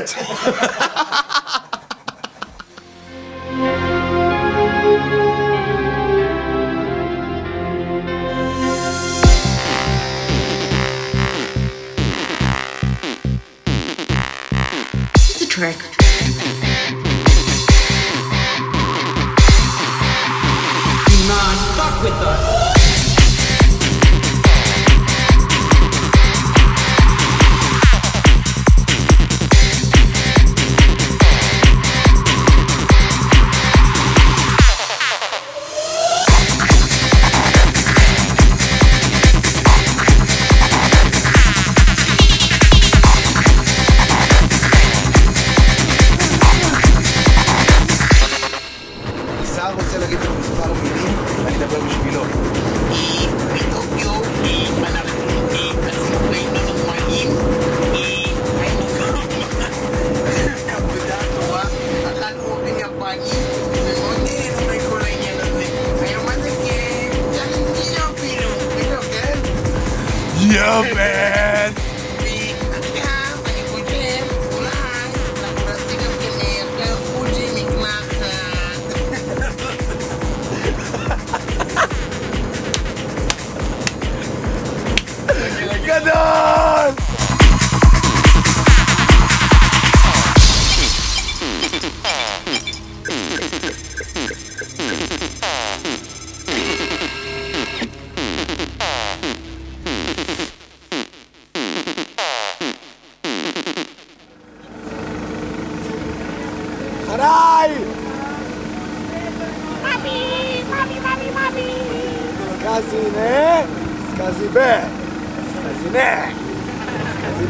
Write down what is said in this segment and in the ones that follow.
it! the trick. Do not fuck with us.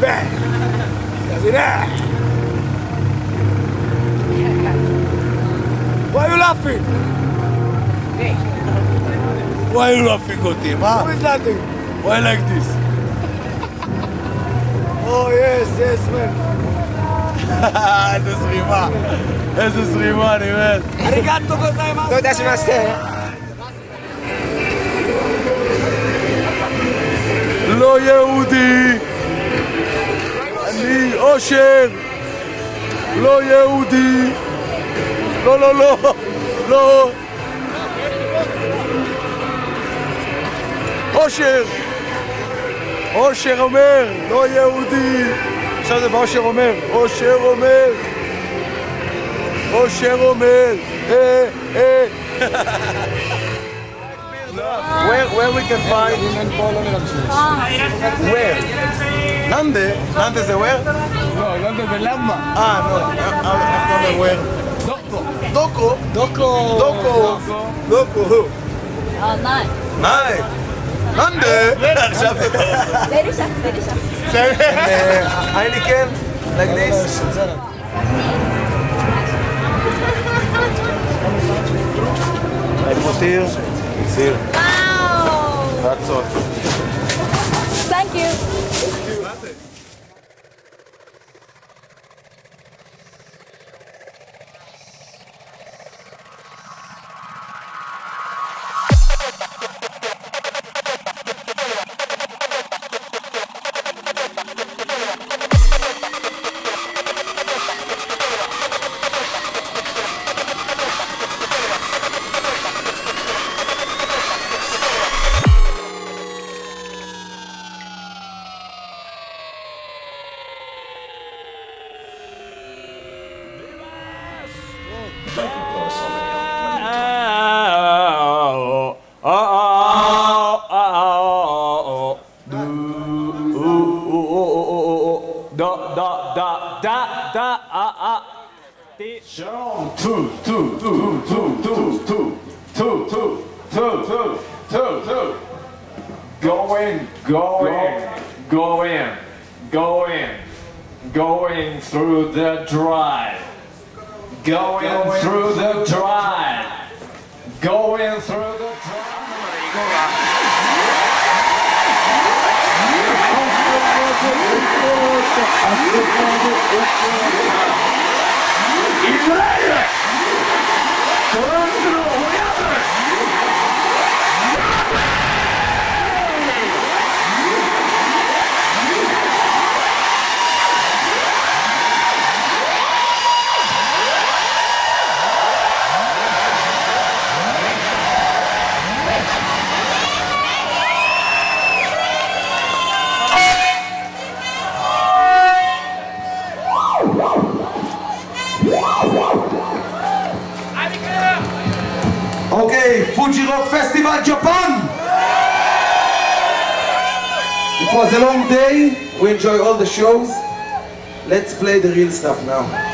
סקאזי ב, סקאזי נה. Why you laughing? Why you laughing אותי, מה? Who is laughing? Why like this? Oh yes, yes man. איזה זרימה. איזה זרימה, אני מת. אריגטו גוזיימאס. לא יודע שמעשה. לא יהודי! אני אושר! לא יהודי! לא, לא, לא! לא! אושר! אושר אומר, לא יהודי! עכשיו זה באושר אומר, אושר אומר! אושר אומר! אה, אה! Where, where we can find? Where? ¿Dónde? ¿Antes de where? No, antes de Lamba. Ah, no, antes de where. Doco. Doco. Doco. Doco. Doco. Ah, nine. Nine. ¿Dónde? Berishas, Berishas. Heineken, like this. Like motiv. Seal. Wow. That's all. Sharon, two, two, two, two, two, two, two, two, two, two, two, two. Go in, go in, go in, go in, going through the drive. Going through the drive. Going through the It was a long day. We enjoy all the shows. Let's play the real stuff now.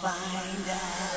find out.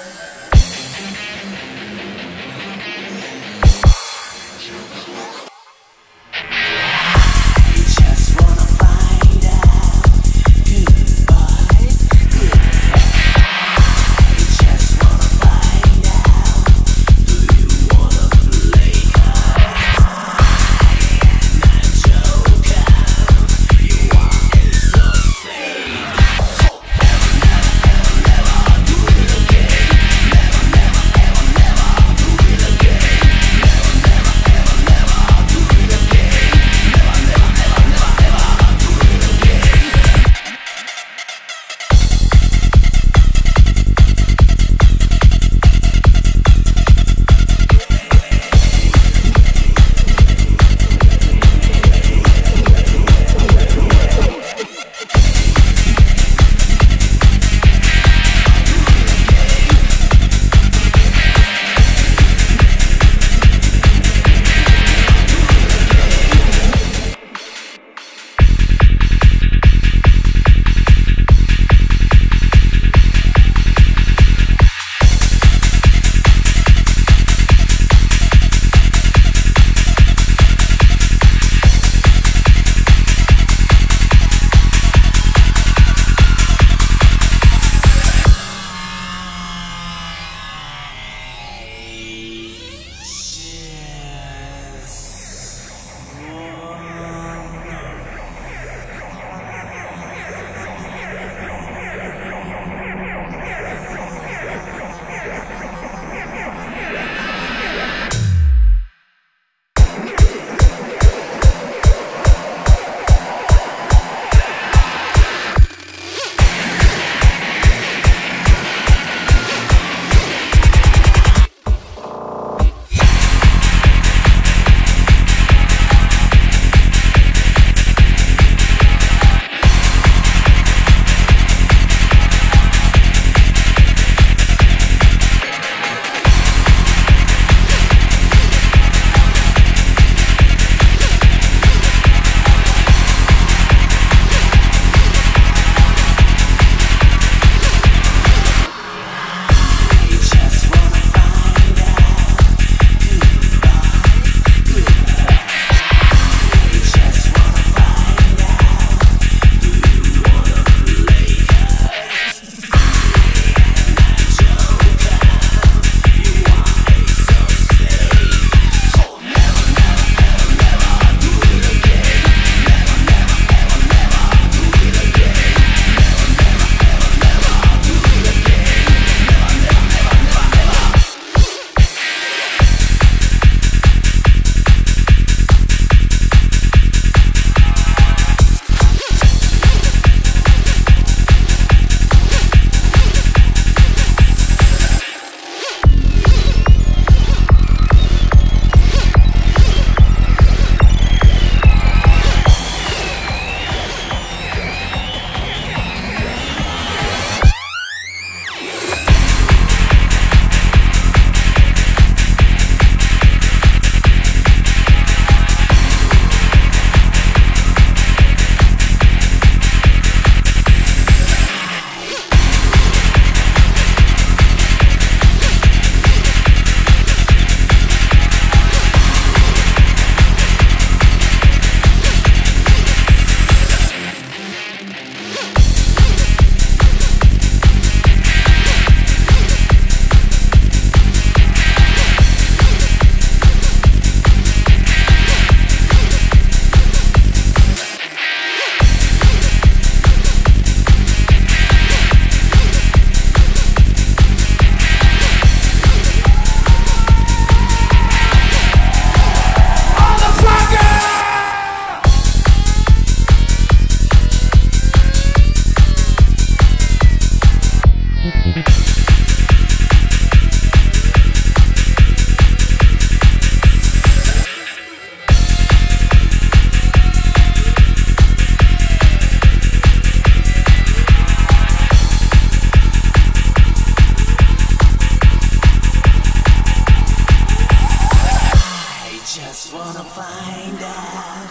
wanna find out.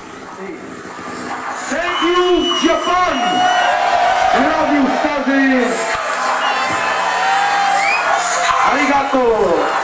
Thank you, Japan! Love you, Estados Unidos! Arigato!